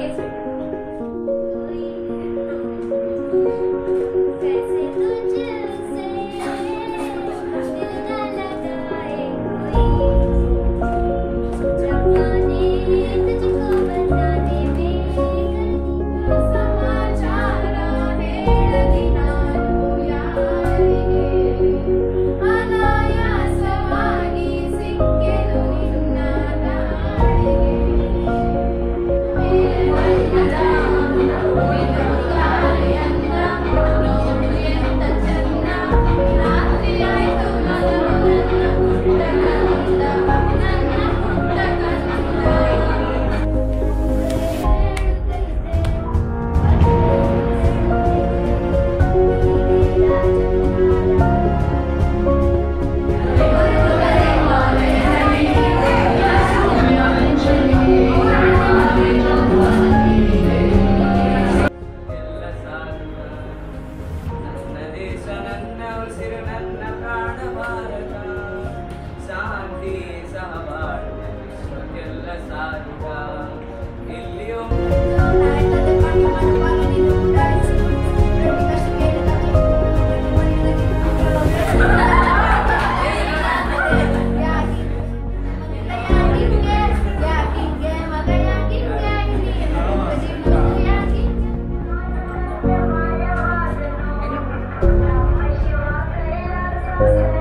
we Bye.